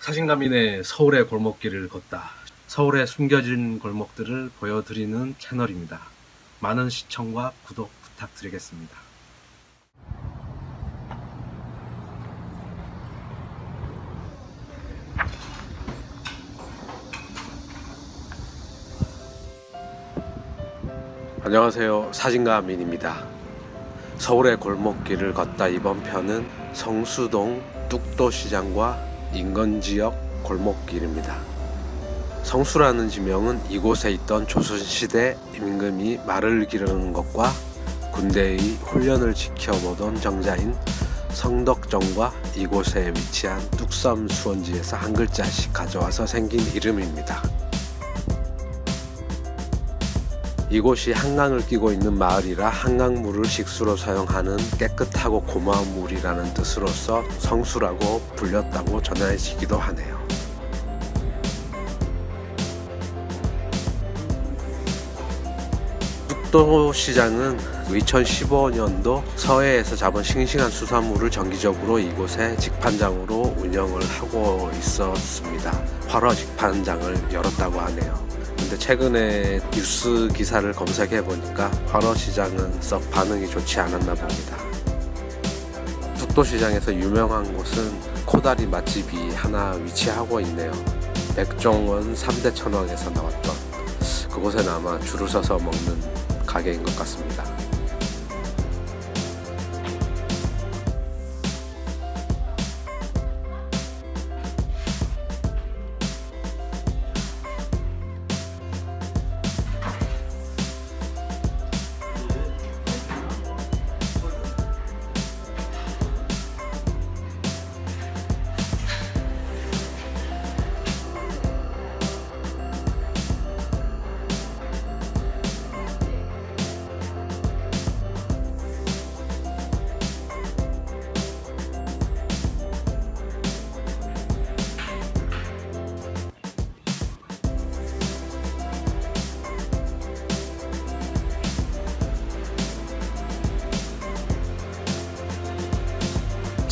사진가민의 서울의 골목길을 걷다. 서울의 숨겨진 골목들을 보여드리는 채널입니다. 많은 시청과 구독 부탁드리겠습니다. 안녕하세요. 사진가 민입니다. 서울의 골목길을 걷다 이번 편은 성수동 뚝도시장과 인건지역 골목길입니다. 성수라는 지명은 이곳에 있던 조선시대 임금이 말을 기르는 것과 군대의 훈련을 지켜보던 정자인 성덕정과 이곳에 위치한 뚝섬 수원지에서 한 글자씩 가져와서 생긴 이름입니다. 이곳이 한강을 끼고 있는 마을이라 한강물을 식수로 사용하는 깨끗하고 고마운 물이라는 뜻으로서 성수라고 불렸다고 전해지기도 하네요. 북도시장은 2015년도 서해에서 잡은 싱싱한 수산물을 정기적으로 이곳에 직판장으로 운영을 하고 있었습니다. 8화 직판장을 열었다고 하네요. 근데 최근에 뉴스 기사를 검색해 보니까 화로 시장은 썩 반응이 좋지 않았나 봅니다. 북도시장에서 유명한 곳은 코다리 맛집이 하나 위치하고 있네요. 백종원 3대 천왕에서 나왔던 그곳에는 아마 줄을 서서 먹는 가게인 것 같습니다.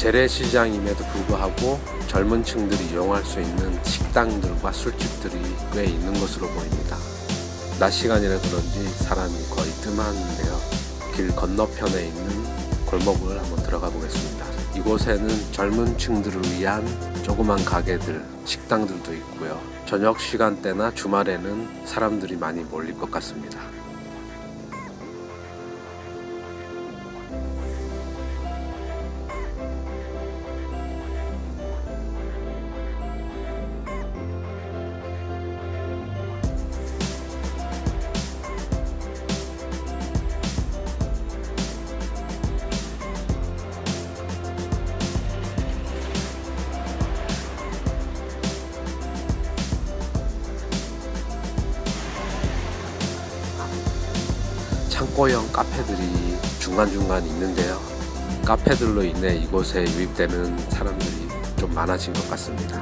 재래시장임에도 불구하고 젊은 층들이 이용할 수 있는 식당들과 술집들이 꽤 있는 것으로 보입니다. 낮 시간이라 그런지 사람이 거의 뜸하는데요. 길 건너편에 있는 골목을 한번 들어가 보겠습니다. 이곳에는 젊은 층들을 위한 조그만 가게들, 식당들도 있고요. 저녁 시간대나 주말에는 사람들이 많이 몰릴 것 같습니다. 창고형 카페들이 중간중간 있는데요. 카페들로 인해 이곳에 유입되는 사람들이 좀 많아진 것 같습니다.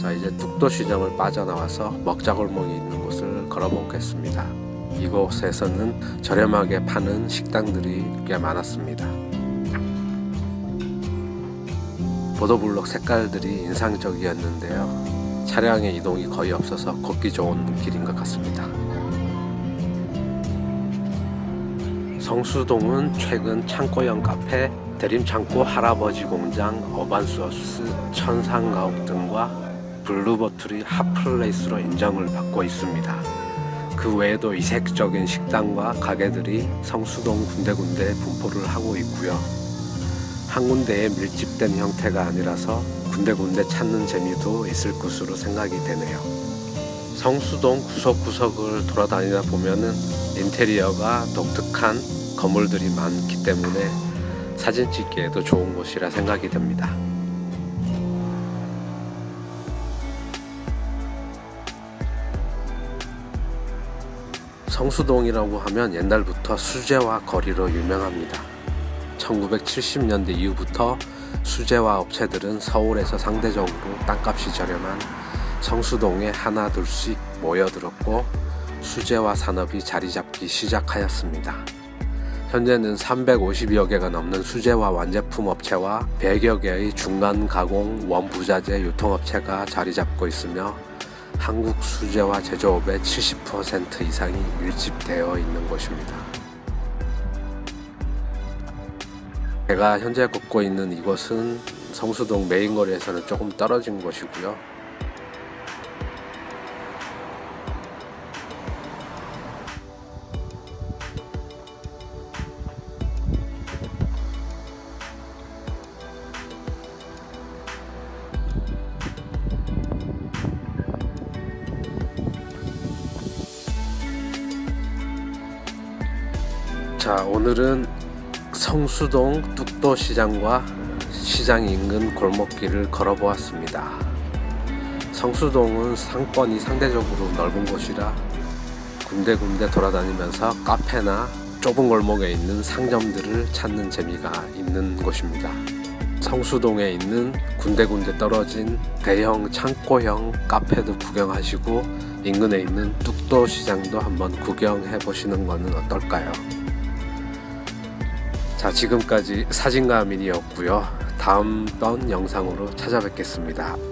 자 이제 뚝도시장을 빠져나와서 먹자골목이 있는 곳을 걸어보겠습니다. 이곳에서는 저렴하게 파는 식당들이 꽤 많았습니다. 보도블록 색깔들이 인상적이었는데요. 차량의 이동이 거의 없어서 걷기 좋은 길인 것 같습니다. 성수동은 최근 창고형 카페, 대림창고 할아버지 공장, 어반소스, 천상가옥 등과 블루보틀이 hot place로 인정을 받고 있습니다. 그 외에도 이색적인 식당과 가게들이 성수동 군데군데 분포를 하고 있고요. 한 군데에 밀집된 형태가 아니라서 군데군데 찾는 재미도 있을 것으로 생각이 되네요. 성수동 구석구석을 돌아다니다 보면은 인테리어가 독특한 건물들이 많기 때문에 사진 찍기에도 좋은 곳이라 생각이 됩니다. 성수동이라고 하면 옛날부터 수제화 거리로 유명합니다. 1970년대 이후부터 수제화 업체들은 서울에서 상대적으로 땅값이 저렴한 성수동에 하나 둘씩 모여들었고 수제화 산업이 자리 잡기 시작하였습니다. 현재는 350여 개가 넘는 수제화 완제품 업체와 100여 개의 중간 가공 원부자재 유통업체가 자리 잡고 있으며 한국 수제화 제조업의 70% 이상이 밀집되어 있는 곳입니다. 제가 현재 걷고 있는 이곳은 성수동 메인 거리에서는 조금 떨어진 곳이고요. 자, 오늘은 성수동 뚝도시장과 시장 인근 골목길을 걸어보았습니다. 성수동은 상권이 상대적으로 넓은 곳이라 군데군데 돌아다니면서 카페나 좁은 골목에 있는 상점들을 찾는 재미가 있는 곳입니다. 성수동에 있는 군데군데 떨어진 대형 창고형 카페도 구경하시고 인근에 있는 뚝도 시장도 한번 구경해 보시는 것은 어떨까요? 자, 지금까지 사진가 민이었고요. 다음번 영상으로 찾아뵙겠습니다.